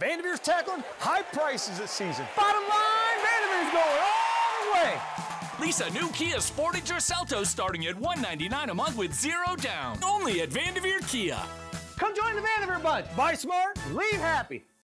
VanDevere's tackling high prices this season. Bottom line, VanDevere's going all the way. Lease a new Kia Sportage or Seltos starting at $199 a month with zero down. Only at VanDevere Kia. Come join the VanDevere Bunch. Buy smart, leave happy.